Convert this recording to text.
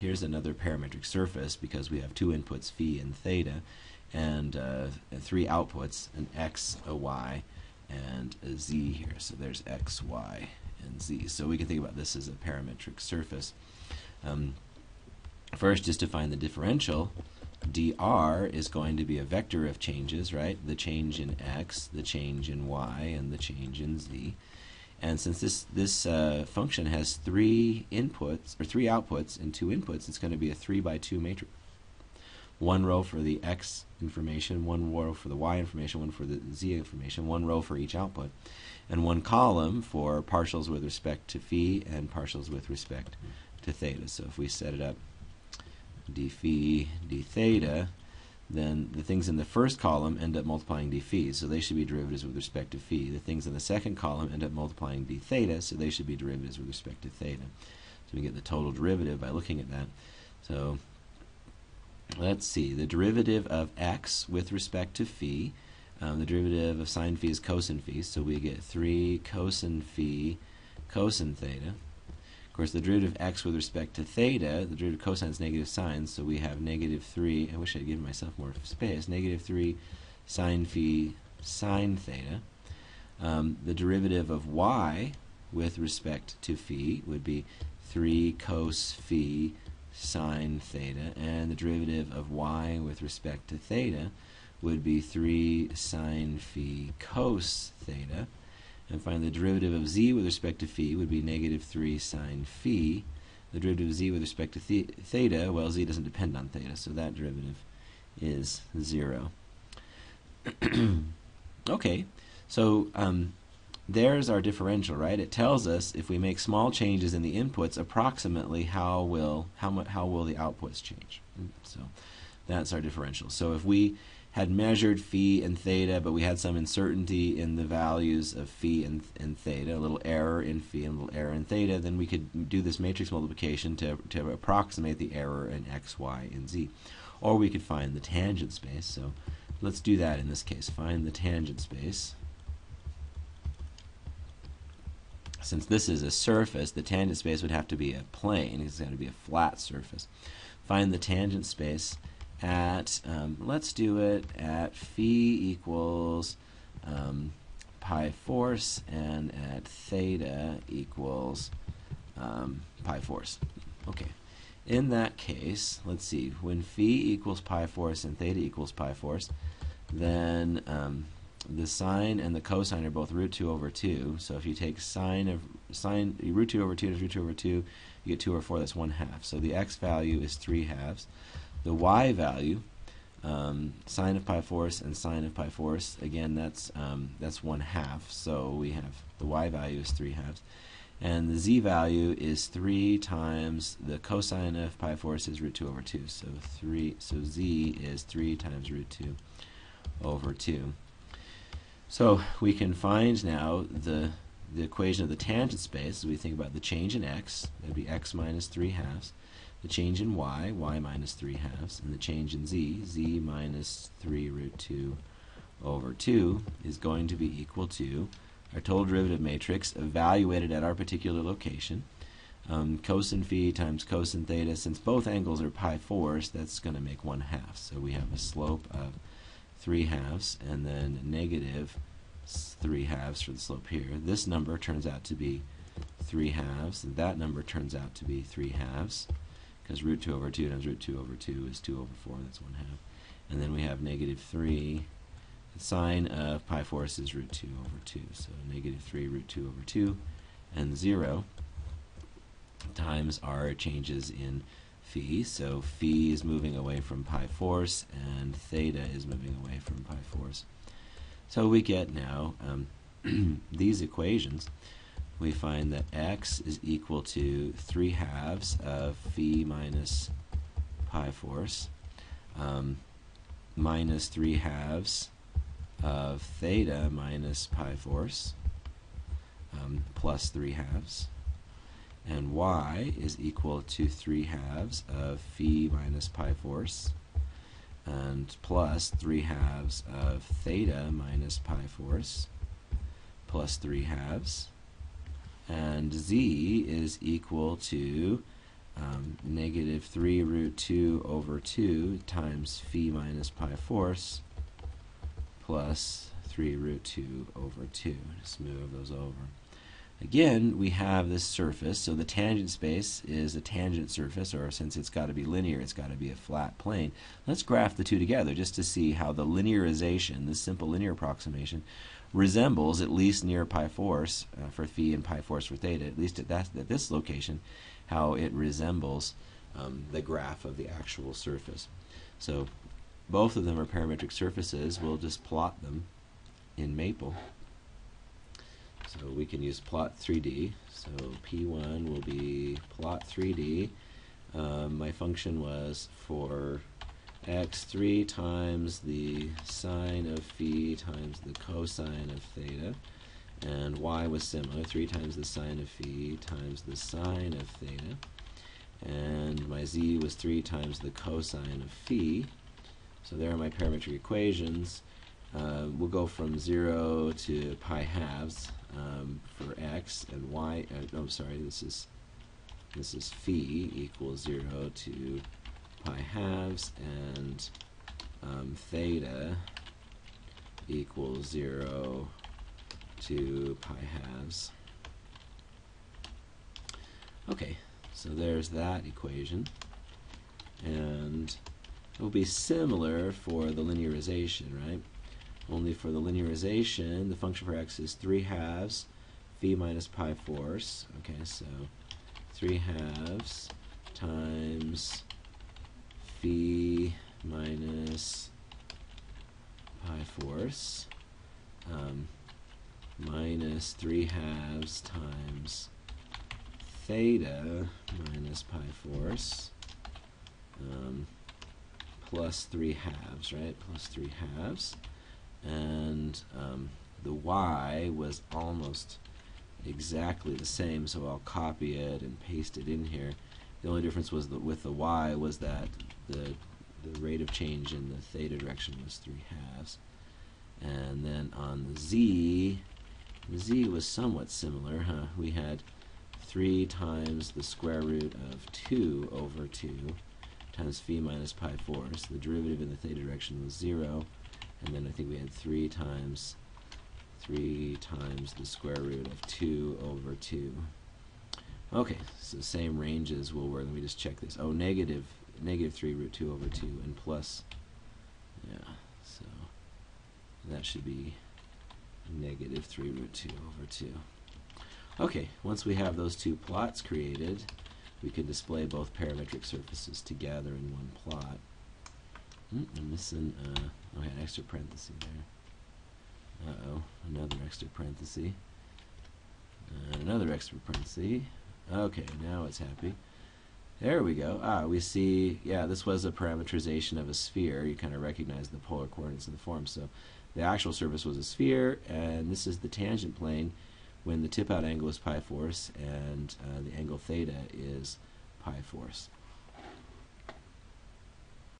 Here's another parametric surface because we have two inputs, phi and theta, and uh, three outputs, an x, a y, and a z here. So there's x, y, and z. So we can think about this as a parametric surface. Um, first, just to find the differential, dr is going to be a vector of changes, right? The change in x, the change in y, and the change in z. And since this this uh, function has three inputs or three outputs and two inputs, it's going to be a three by two matrix. One row for the x information, one row for the y information, one for the z information, one row for each output, and one column for partials with respect to phi and partials with respect to theta. So if we set it up d phi, d theta, then the things in the first column end up multiplying d phi, so they should be derivatives with respect to phi. The things in the second column end up multiplying d theta, so they should be derivatives with respect to theta. So we get the total derivative by looking at that. So let's see, the derivative of x with respect to phi, um, the derivative of sine phi is cosine phi, so we get 3 cosine phi cosine theta. Of course, the derivative of x with respect to theta, the derivative of cosine is negative sine, so we have negative 3, I wish I'd given myself more space, negative 3 sine phi sine theta. Um, the derivative of y with respect to phi would be 3 cos phi sine theta, and the derivative of y with respect to theta would be 3 sine phi cos theta. And finally, the derivative of z with respect to phi would be negative 3 sine phi. The derivative of z with respect to theta, well, z doesn't depend on theta, so that derivative is 0. okay, so um, there's our differential, right? It tells us if we make small changes in the inputs, approximately how will how, how will the outputs change. So that's our differential. So if we had measured phi and theta, but we had some uncertainty in the values of phi and, and theta, a little error in phi and a little error in theta, then we could do this matrix multiplication to, to approximate the error in x, y, and z. Or we could find the tangent space. So let's do that in this case. Find the tangent space. Since this is a surface, the tangent space would have to be a plane. It's going to be a flat surface. Find the tangent space at, um, let's do it at phi equals um, pi fours and at theta equals um, pi fours. Okay. In that case, let's see, when phi equals pi fours and theta equals pi fours, then um, the sine and the cosine are both root 2 over 2. So if you take sine of sine root 2 over 2 is root 2 over 2, you get 2 over 4, that's 1 half. So the x value is 3 halves. The y value, um, sine of pi fours and sine of pi fours, again, that's, um, that's 1 half. So we have the y value is 3 halves. And the z value is 3 times the cosine of pi fours is root 2 over 2. So 3, so z is 3 times root 2 over 2. So we can find now the the equation of the tangent space. as we think about the change in x, that would be x minus 3 halves the change in y, y minus 3 halves, and the change in z, z minus 3 root 2 over 2 is going to be equal to our total derivative matrix evaluated at our particular location. Um, cosine phi times cosine theta, since both angles are pi fours, that's going to make 1 half. So we have a slope of 3 halves and then negative 3 halves for the slope here. This number turns out to be 3 halves, and that number turns out to be 3 halves because root 2 over 2 times root 2 over 2 is 2 over 4, that's 1 half. And then we have negative 3. The sine of pi fours is root 2 over 2, so negative 3 root 2 over 2, and 0 times our changes in phi. So phi is moving away from pi fours, and theta is moving away from pi fours. So we get now um, these equations we find that x is equal to 3 halves of phi minus pi fours um, minus 3 halves of theta minus pi fours um, plus 3 halves. And y is equal to 3 halves of phi minus pi fours and plus 3 halves of theta minus pi fours plus 3 halves and z is equal to um, negative 3 root 2 over 2 times phi minus pi fours plus 3 root 2 over 2. Just move those over. Again, we have this surface, so the tangent space is a tangent surface, or since it's got to be linear, it's got to be a flat plane. Let's graph the two together just to see how the linearization, this simple linear approximation, resembles, at least near pi fours uh, for phi and pi fours for theta, at least at, that, at this location, how it resembles um, the graph of the actual surface. So both of them are parametric surfaces. We'll just plot them in Maple. So we can use plot 3D. So P1 will be plot 3D. Um, my function was for x3 times the sine of phi times the cosine of theta. And y was similar, 3 times the sine of phi times the sine of theta. And my z was 3 times the cosine of phi. So there are my parametric equations. Uh, we'll go from 0 to pi halves um, for x and y. Uh, no, sorry, this is this is phi equals 0 to pi halves and um, theta equals 0 to pi halves. Okay, so there's that equation. And it will be similar for the linearization, right? Only for the linearization, the function for x is 3 halves phi minus pi fours. Okay, so 3 halves times phi minus pi fours um, minus 3 halves times theta minus pi fours um, plus 3 halves, right? Plus 3 halves and um, the y was almost exactly the same so I'll copy it and paste it in here. The only difference was that with the y was that the the rate of change in the theta direction was 3 halves. And then on the z the z was somewhat similar huh? we had 3 times the square root of 2 over 2 times phi minus pi 4 so the derivative in the theta direction was 0 and then I think we had 3 times 3 times the square root of 2 over 2. Okay, so same ranges will work. Let me just check this. Oh, negative, negative 3 root 2 over 2 and plus, yeah, so that should be negative 3 root 2 over 2. Okay, once we have those two plots created, we can display both parametric surfaces together in one plot. Hmm, I'm missing, uh, oh, an extra parenthesis there. Uh-oh, another extra parenthesis. Uh, another extra parenthesis. Okay, now it's happy. There we go. Ah, we see, yeah, this was a parameterization of a sphere. You kind of recognize the polar coordinates in the form. So the actual surface was a sphere, and this is the tangent plane when the tip out angle is pi fours and uh, the angle theta is pi fours.